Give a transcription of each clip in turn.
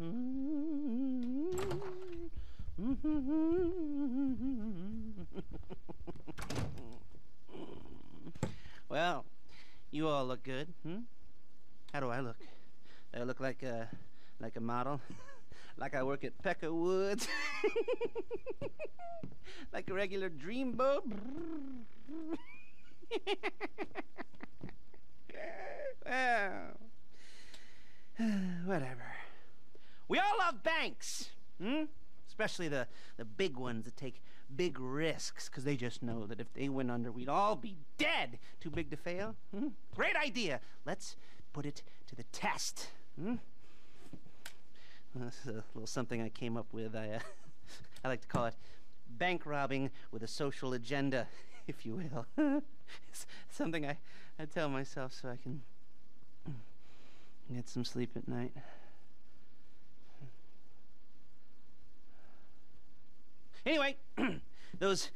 Mm-hmm. well, you all look good, hmm? How do I look? I look like a, like a model? like I work at Pecker Woods? like a regular dreamboat? well, whatever. We all love banks, hmm? Especially the, the big ones that take big risks, because they just know that if they went under, we'd all be dead. Too big to fail? Hmm? Great idea. Let's put it to the test. Hmm? This is a little something I came up with. I, uh, I like to call it bank robbing with a social agenda, if you will. it's something I, I tell myself so I can get some sleep at night. Anyway, those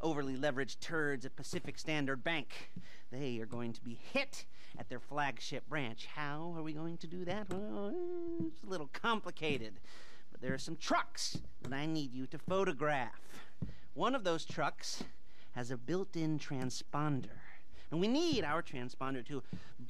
overly leveraged turds at Pacific Standard Bank, they are going to be hit at their flagship branch. How are we going to do that? Well, it's a little complicated, but there are some trucks that I need you to photograph. One of those trucks has a built-in transponder. And we need our transponder to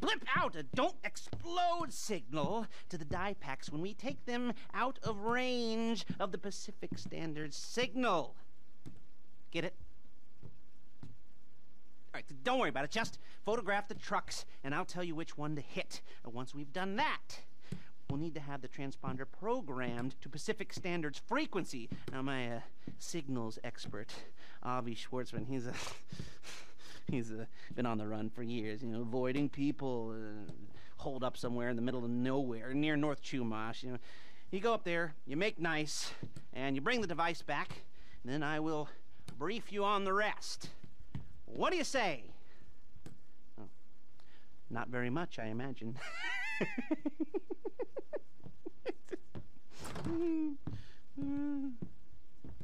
blip out a don't explode signal to the die packs when we take them out of range of the Pacific Standard signal. Get it? All right, don't worry about it. Just photograph the trucks, and I'll tell you which one to hit. And once we've done that, we'll need to have the transponder programmed to Pacific Standard's frequency. Now, my uh, signals expert, Avi Schwartzman, he's a He's uh, been on the run for years, you know, avoiding people, uh, hold up somewhere in the middle of nowhere near North Chumash. You know, you go up there, you make nice, and you bring the device back, and then I will brief you on the rest. What do you say? Oh, not very much, I imagine.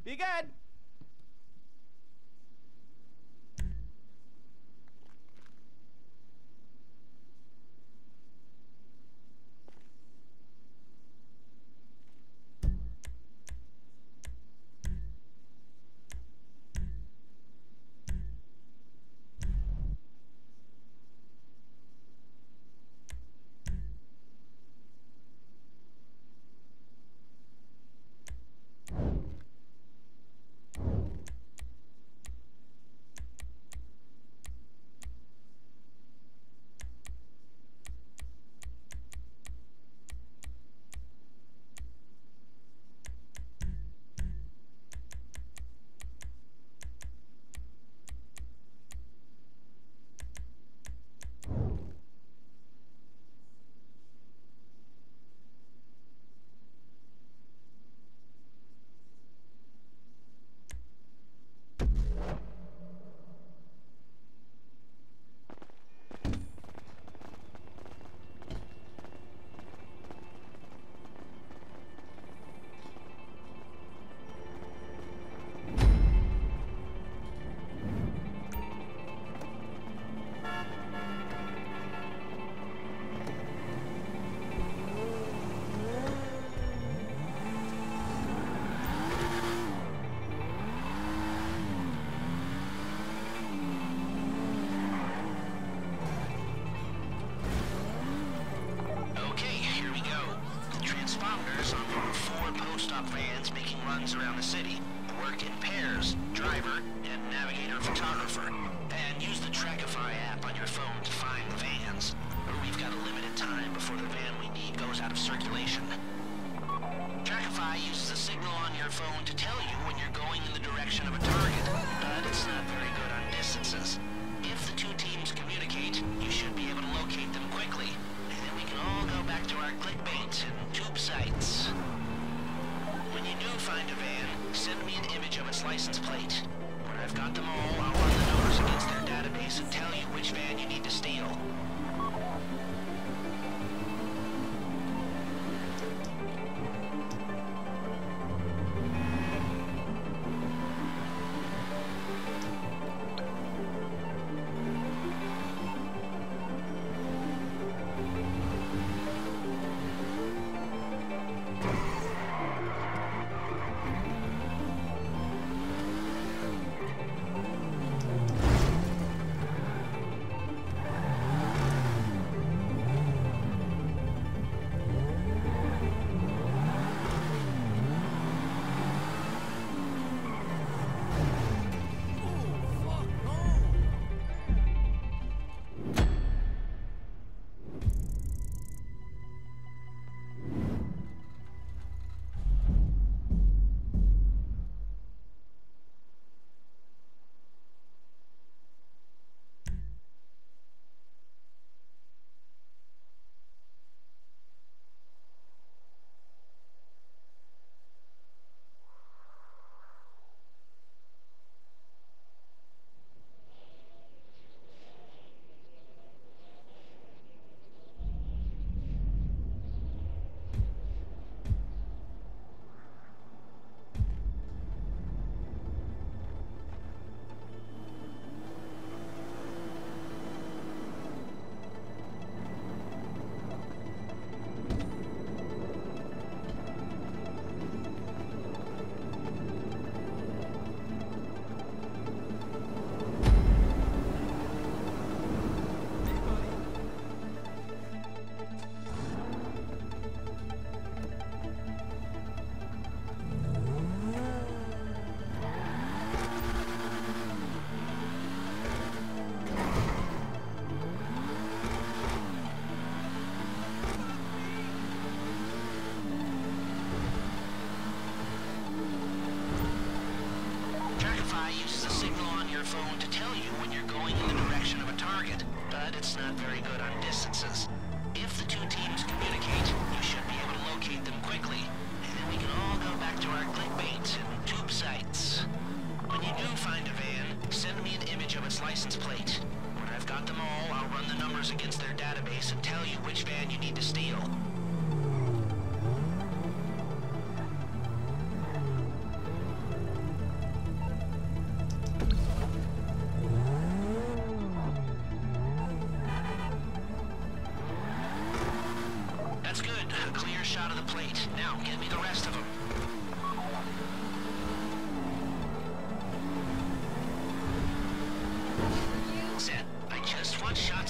Be good. Around the city. Work in pairs, driver and navigator photographer. And use the Trackify app on your phone to find the vans. We've got a limited time before the van we need goes out of circulation. Trackify uses a signal on your phone to tell you when you're going in the direction of a target, but it's not very Trackify uses a signal on your phone to tell you when you're going in the direction of a target, but it's not very good on distances. If the two teams communicate, you should be able to locate them quickly, and then we can all go back to our clickbait and tube sites. When you do find a van, send me an image of its license plate. When I've got them all, I'll run the numbers against their database and tell you which van you need to steal.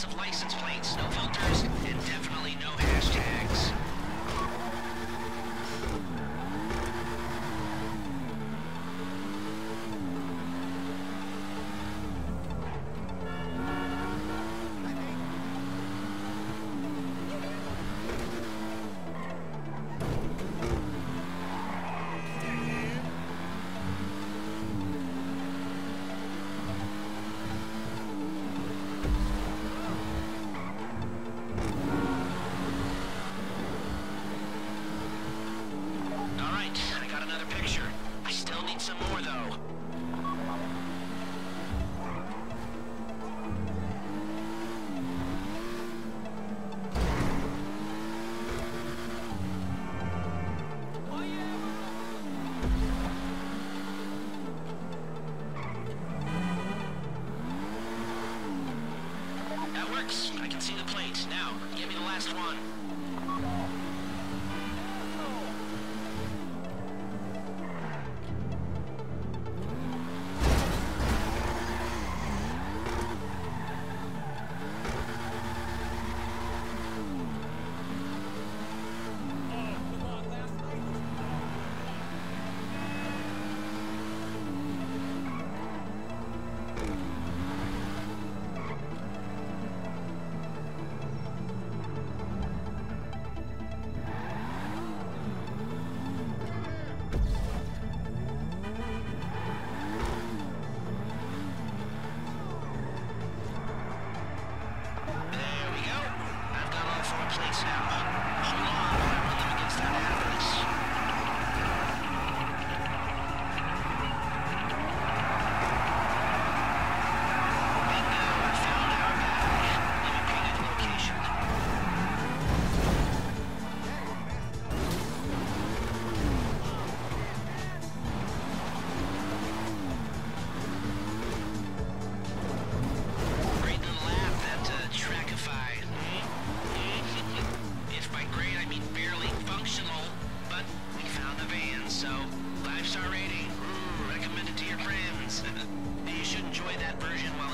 Of license plates, no filters, some more, though.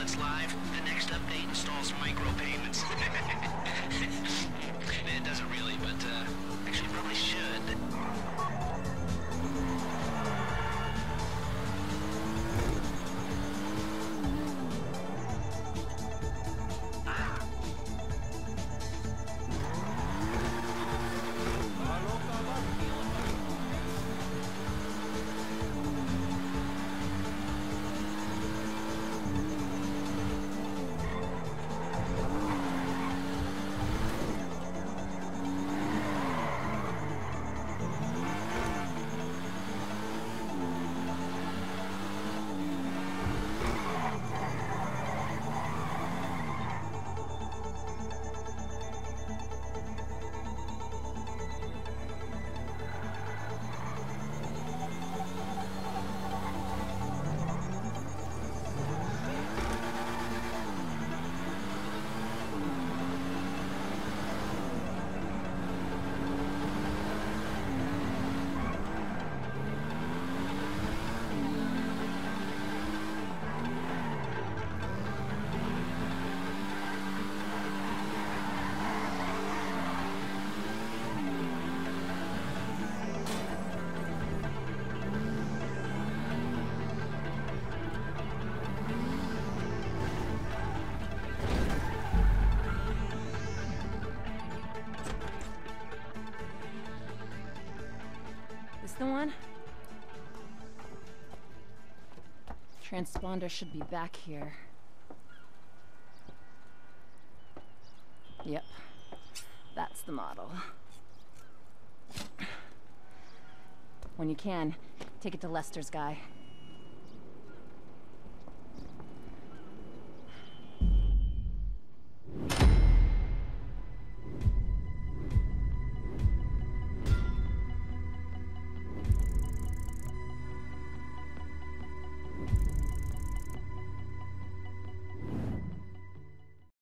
It's live. The next update installs micropayments. Transponder should be back here. Yep. That's the model. When you can, take it to Lester's guy.